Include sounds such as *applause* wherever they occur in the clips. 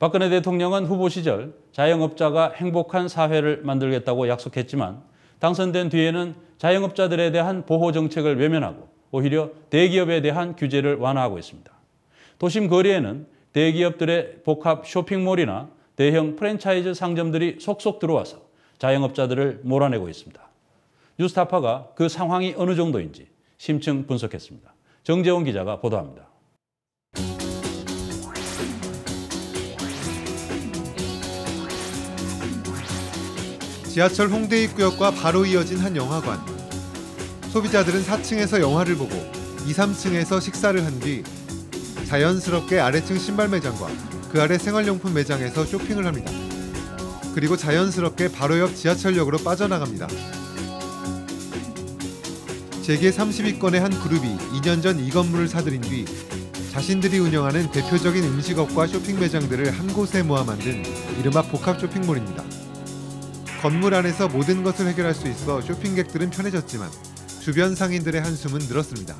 박근혜 대통령은 후보 시절 자영업자가 행복한 사회를 만들겠다고 약속했지만 당선된 뒤에는 자영업자들에 대한 보호 정책을 외면하고 오히려 대기업에 대한 규제를 완화하고 있습니다. 도심 거리에는 대기업들의 복합 쇼핑몰이나 대형 프랜차이즈 상점들이 속속 들어와서 자영업자들을 몰아내고 있습니다. 뉴스타파가 그 상황이 어느 정도인지 심층 분석했습니다. 정재원 기자가 보도합니다. 지하철 홍대 입구역과 바로 이어진 한 영화관. 소비자들은 4층에서 영화를 보고 2, 3층에서 식사를 한 뒤 자연스럽게 아래층 신발 매장과 그 아래 생활용품 매장에서 쇼핑을 합니다. 그리고 자연스럽게 바로 옆 지하철역으로 빠져나갑니다. 재계 30위권의 한 그룹이 2년 전 이 건물을 사들인 뒤 자신들이 운영하는 대표적인 음식업과 쇼핑 매장들을 한 곳에 모아 만든 이른바 복합 쇼핑몰입니다. 건물 안에서 모든 것을 해결할 수 있어 쇼핑객들은 편해졌지만 주변 상인들의 한숨은 늘었습니다.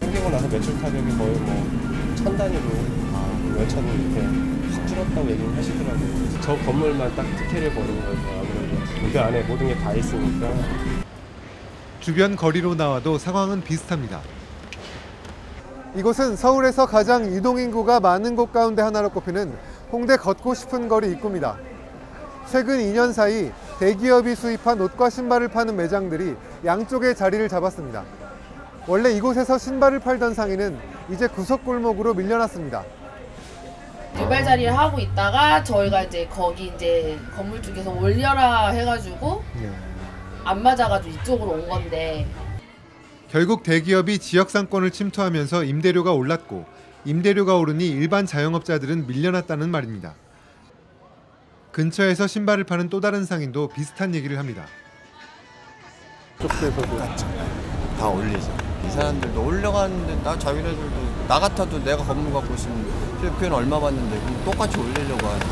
생기고 나서 매출 타격이 거의 뭐 천 단위로 열차도 이렇게 확 줄었다고 얘기를 하시더라고요. 저 건물만 딱 특혜를 보는 거죠. 아무래도 그 안에 모든 게 다 있으니까. 주변 거리로 나와도 상황은 비슷합니다. 이곳은 서울에서 가장 이동 인구가 많은 곳 가운데 하나로 꼽히는 홍대 걷고 싶은 거리 입구입니다. 최근 2년 사이 대기업이 수입한 옷과 신발을 파는 매장들이 양쪽에 자리를 잡았습니다. 원래 이곳에서 신발을 팔던 상인은 이제 구석골목으로 밀려났습니다. 개발 자리를 하고 있다가 저희가 이제 거기 이제 건물 쪽에서 올려라 해가지고 안 맞아가지고 이쪽으로 온 건데 결국 대기업이 지역 상권을 침투하면서 임대료가 올랐고 임대료가 오르니 일반 자영업자들은 밀려났다는 말입니다. 근처에서 신발을 파는 또 다른 상인도 비슷한 얘기를 합니다. 다 올리죠. 이 사람들도 올려가는데 나 자기네들도 나 같아도 내가 건물 갖고 있으면 필리핀 얼마 받는데 그럼 똑같이 올리려고 하는.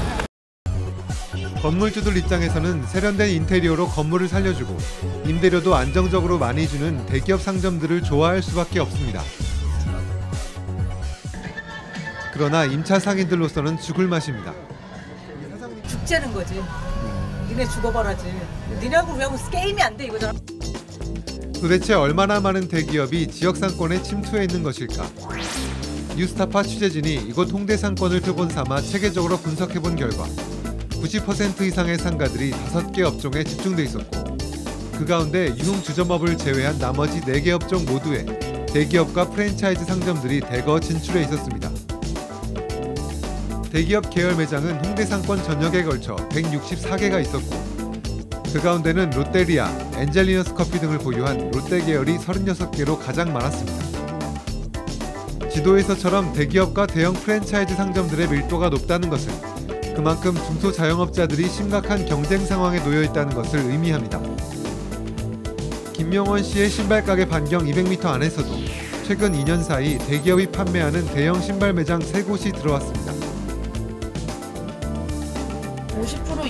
건물주들 입장에서는 세련된 인테리어로 건물을 살려주고 임대료도 안정적으로 많이 주는 대기업 상점들을 좋아할 수밖에 없습니다. 그러나 임차 상인들로서는 죽을 맛입니다. 죽자는 거지. 니네 죽어봐라지. 니네하고 우리하고 게임이 안 돼 이거잖아. 도대체 얼마나 많은 대기업이 지역 상권에 침투해 있는 것일까? 뉴스타파 취재진이 이곳 홍대 상권을 표본 삼아 체계적으로 분석해 본 결과 90% 이상의 상가들이 5개 업종에 집중돼 있었고 그 가운데 유흥 주점업을 제외한 나머지 4개 업종 모두에 대기업과 프랜차이즈 상점들이 대거 진출해 있었습니다. 대기업 계열 매장은 홍대 상권 전역에 걸쳐 164개가 있었고 그 가운데는 롯데리아, 엔젤리너스 커피 등을 보유한 롯데 계열이 36개로 가장 많았습니다. 지도에서처럼 대기업과 대형 프랜차이즈 상점들의 밀도가 높다는 것은 그만큼 중소자영업자들이 심각한 경쟁 상황에 놓여 있다는 것을 의미합니다. 김명원 씨의 신발 가게 반경 200m 안에서도 최근 2년 사이 대기업이 판매하는 대형 신발 매장 3곳이 들어왔습니다.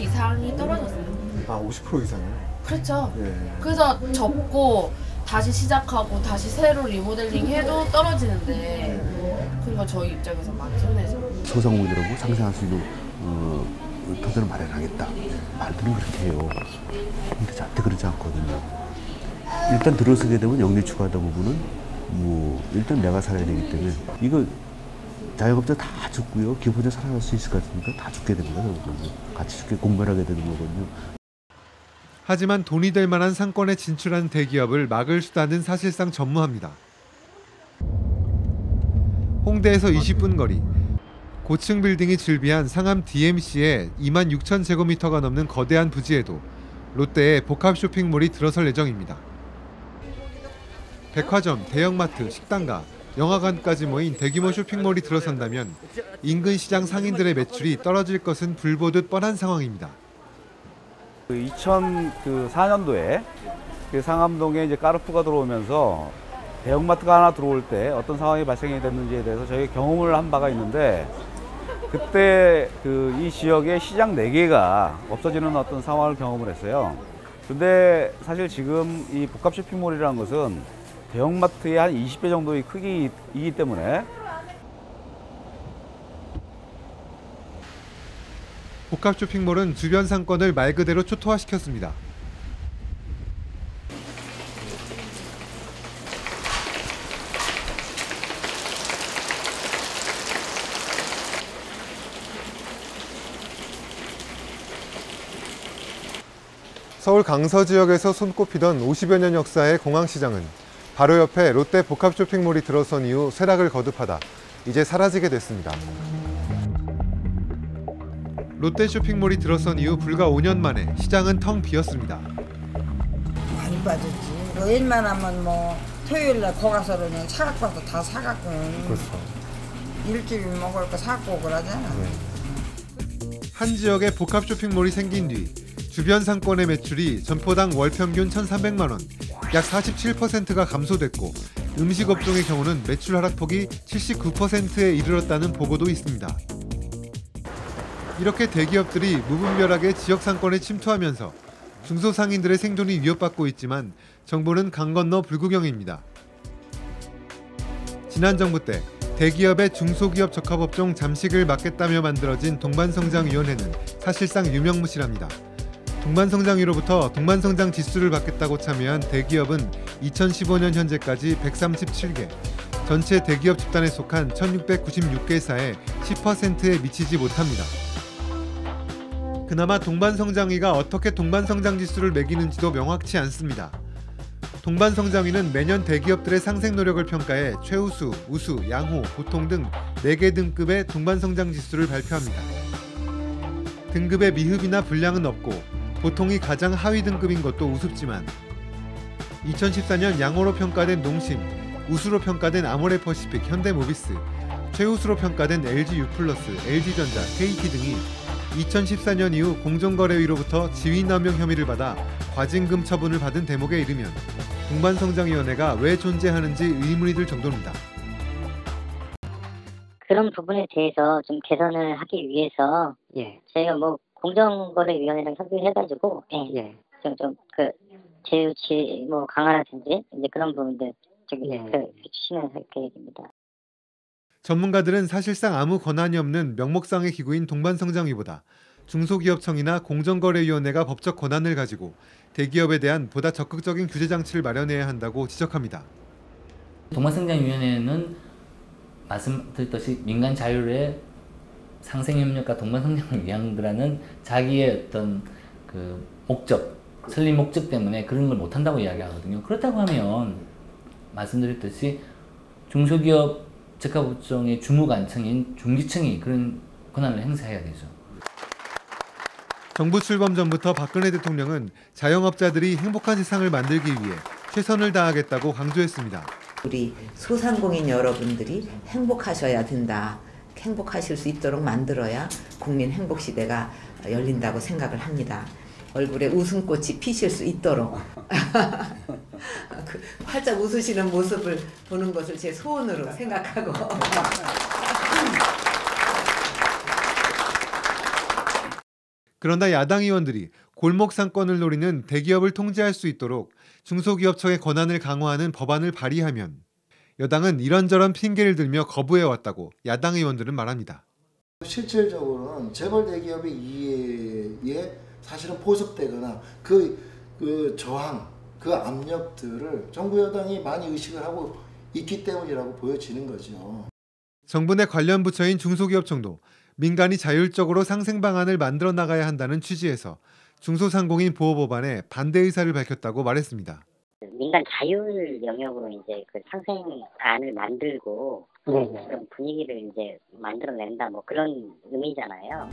이상이 떨어졌어요. 아, 50% 이상이요? 그렇죠. 예. 그래서 접고 다시 시작하고 다시 새로 리모델링 해도 떨어지는데 그러니까 저희 입장에서 많이 손해죠. 소상공인이라고 상생할 수 있는 어, 터전을 마련하겠다. 말들은 그렇게 해요. 근데 절대 그러지 않거든요. 일단 들어서게 되면 영리 추가하다 부분은 뭐 일단 내가 살아야 되기 때문에 이거 자영업자 다 죽고요. 기본적으로 살아갈 수 있을 것 같으니까 다 죽게 됩니다. 같이 죽게 공멸하게 되는 거거든요. 하지만 돈이 될 만한 상권에 진출한 대기업을 막을 수단은 사실상 전무합니다. 홍대에서 20분 거리 고층 빌딩이 즐비한 상암 DMC의 2만 6천 제곱미터가 넘는 거대한 부지에도 롯데의 복합 쇼핑몰이 들어설 예정입니다. 백화점, 대형마트, 식당가, 영화관까지 모인 대규모 쇼핑몰이 들어선다면 인근 시장 상인들의 매출이 떨어질 것은 불보듯 뻔한 상황입니다. 2004년도에 그 상암동에 이제 까르푸가 들어오면서 대형마트가 하나 들어올 때 어떤 상황이 발생이 됐는지에 대해서 저희가 경험을 한 바가 있는데 그때 그 이 지역의 시장 4개가 없어지는 어떤 상황을 경험을 했어요. 근데 사실 지금 이 복합 쇼핑몰이라는 것은 대형마트의 한 20배 정도의 크기이기 때문에 복합 쇼핑몰은 주변 상권을 말 그대로 초토화시켰습니다. 서울 강서 지역에서 손꼽히던 50여 년 역사의 공항시장은 바로 옆에 롯데 복합 쇼핑몰이 들어선 이후 쇠락을 거듭하다 이제 사라지게 됐습니다. 롯데 쇼핑몰이 들어선 이후 불과 5년 만에 시장은 텅 비었습니다. 많이 빠졌지. 뭐 웬만하면 뭐 토요일 날 거가서 그냥 차 갖고 다 사갖고 그렇죠. 일주일 먹을 거 사고 그러잖아. 한 지역에 복합 쇼핑몰이 생긴 뒤 주변 상권의 매출이 점포당 월 평균 1,300만 원, 약 47%가 감소됐고 음식 업종의 경우는 매출 하락폭이 79%에 이르렀다는 보고도 있습니다. 이렇게 대기업들이 무분별하게 지역 상권에 침투하면서 중소상인들의 생존이 위협받고 있지만 정부는 강 건너 불구경입니다. 지난 정부 때 대기업의 중소기업 적합업종 잠식을 막겠다며 만들어진 동반성장위원회는 사실상 유명무실합니다. 동반성장위로부터 동반성장 지수를 받겠다고 참여한 대기업은 2015년 현재까지 137개, 전체 대기업 집단에 속한 1696개사의 10%에 미치지 못합니다. 그나마 동반성장위가 어떻게 동반성장 지수를 매기는지도 명확치 않습니다. 동반성장위는 매년 대기업들의 상생 노력을 평가해 최우수, 우수, 양호, 보통 등 4개 등급의 동반성장 지수를 발표합니다. 등급의 미흡이나 불량은 없고 보통이 가장 하위 등급인 것도 우습지만 2014년 양호로 평가된 농심, 우수로 평가된 아모레퍼시픽, 현대모비스, 최우수로 평가된 LG U+, LG전자, KT 등이 2014년 이후 공정거래위로부터 지위남용 혐의를 받아 과징금 처분을 받은 대목에 이르면 동반성장위원회가 왜 존재하는지 의문이 들 정도입니다. 그런 부분에 대해서 좀 개선을 하기 위해서 예, 저희가 뭐 공정거래위원회랑 협의해가지고 예, 예, 좀좀그 제휴치 뭐 강화라든지 이제 그런 부분들 저기 예. 그 추진을 할 계획입니다. 전문가들은 사실상 아무 권한이 없는 명목상의 기구인 동반성장위보다 중소기업청이나 공정거래위원회가 법적 권한을 가지고 대기업에 대한 보다 적극적인 규제 장치를 마련해야 한다고 지적합니다. 동반성장위원회는 말씀드렸듯이 민간 자율의 상생협력과 동반성장을 위한 거라는 자기의 어떤 그 목적, 설립 목적 때문에 그런 걸 못한다고 이야기하거든요. 그렇다고 하면 말씀드렸듯이 중소기업 적합업종의 주무관청인 중기청이 그런 권한을 행사해야 되죠. 정부 출범 전부터 박근혜 대통령은 자영업자들이 행복한 세상을 만들기 위해 최선을 다하겠다고 강조했습니다. 우리 소상공인 여러분들이 행복하셔야 된다. 행복하실 수 있도록 만들어야 국민 행복 시대가 열린다고 생각을 합니다. 얼굴에 웃음꽃이 피실 수 있도록 *laughs* 그 활짝 웃으시는 모습을 보는 것을 제 소원으로 생각하고 그러나 야당 의원들이 골목 상권을 노리는 대기업을 통제할 수 있도록 중소기업청의 권한을 강화하는 법안을 발의하면 여당은 이런저런 핑계를 들며 거부해 왔다고 야당 의원들은 말합니다. 실질적으로는 재벌 대기업의 이해에 사실은 포섭되거나 그, 그 저항, 그 압력들을 정부 여당이 많이 의식을 하고 있기 때문이라고 보여지는 거죠. 정부 내 관련 부처인 중소기업청도 민간이 자율적으로 상생 방안을 만들어 나가야 한다는 취지에서 중소상공인 보호 법안에 반대 의사를 밝혔다고 말했습니다. 민간 자율 영역으로 이제 그 상생안을 만들고 네. 그런 분위기를 이제 만들어낸다 뭐 그런 의미잖아요.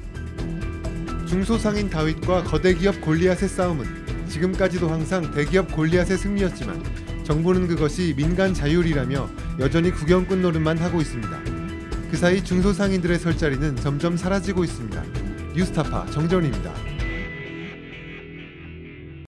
중소상인 다윗과 거대 기업 골리앗의 싸움은 지금까지도 항상 대기업 골리앗의 승리였지만 정부는 그것이 민간 자율이라며 여전히 구경꾼 노릇만 하고 있습니다. 그 사이 중소상인들의 설 자리는 점점 사라지고 있습니다. 뉴스타파 정전입니다.